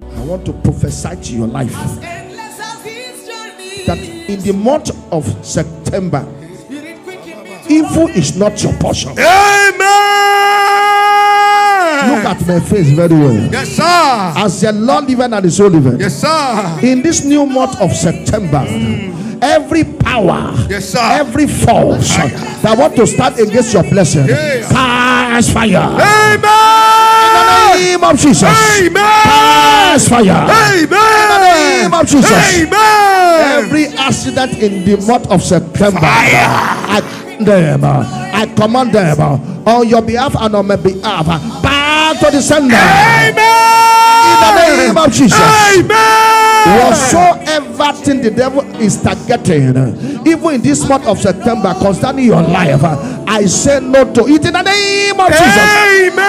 I want to prophesy to your life Endless as his journey. that in the month of September, Spirit quicken me to evil is not your portion. Amen. Look at my face very well. Yes, sir. As the Lord living and the soul living. Yes, sir. In this new month of September, mm. every power, Yes, sir. every force that want to stand against your blessing, Yeah. cast fire. In the name of Jesus. Amen. Cast fire. Amen. In the name of Jesus. Amen. Every accident in the month of September, fire. I command them, I command them on your behalf and on my behalf back to the sender. In the name of Jesus. Amen. Whatsoever thing the devil is targeting, even in this month of September, concerning your life, I say no to it in the name of Jesus. Amen.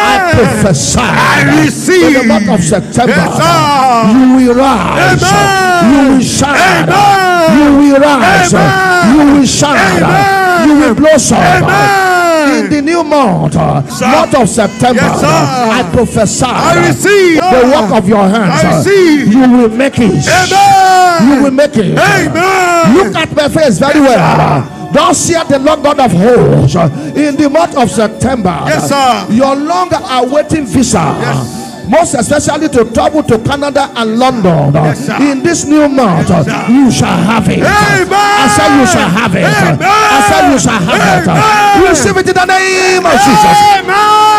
I prophesy I receive. in the month of September, Yes, you will rise, Amen. you will shine, Amen. you will rise, Amen. you will shine, Amen. you will blossom. Amen. In the new month, uh, month of September, Yes. I prophesy I receive. the work of your hands. I uh, receive. You will make it. Amen. You will make it. Amen. Look at my face very well. Thus saith the Lord God of hosts. In the month of September, Yes, sir. your long awaiting visa. Yes. Most especially to travel to Canada and London. Yes, in this new month, Yes, you shall have it. Amen. I said you shall have it. Amen. I said you shall have it. Amen. Receive it in the name of Jesus.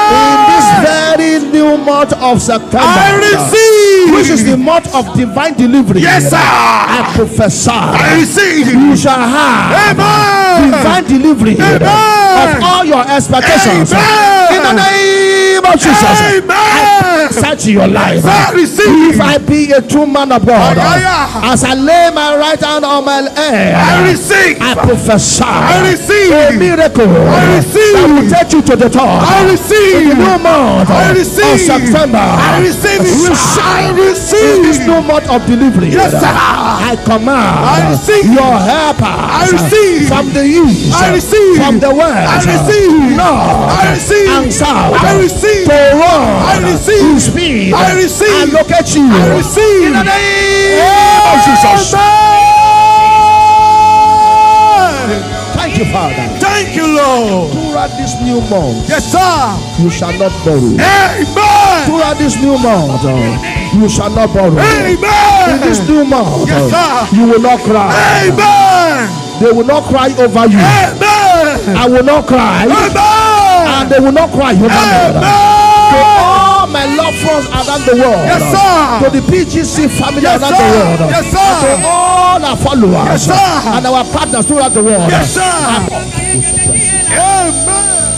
In this very new month of September, I receive. which is the month of divine delivery. Yes, sir. I prophesy. I receive. You shall have divine delivery of all your expectations. In the name of Jesus. Amen. Search your life. If I be a true man of God, Oh, as I lay my right hand on my head, I receive. I prophesy I receive. a miracle I receive. that will take you to the top. I receive. In the new month I of receive. September, I receive. Receive. In receive. this new month of delivery, Yes, sir. I command I receive. your helper I receive. from the east, I receive. from the west, I receive. north, I receive. and south, I receive. To run, I receive. to speed, I receive. and locate you. I receive. in the name of Jesus. Thank you, Father. Thank you, Lord. Throughout this new month, Yes, sir. you shall not borrow. Amen. Throughout this new month, uh, you shall not borrow. In this new month, Yes, uh, sir. you will not cry. Amen. They will not cry over you. Amen. I will not cry, Amen. They will not cry me. To all my loved ones around the world, Yes, sir. to the PGC family Yes, around sir. the world, Yes, sir. and to all our followers Yes, sir. and our partners throughout the world. Yes, sir. Amen.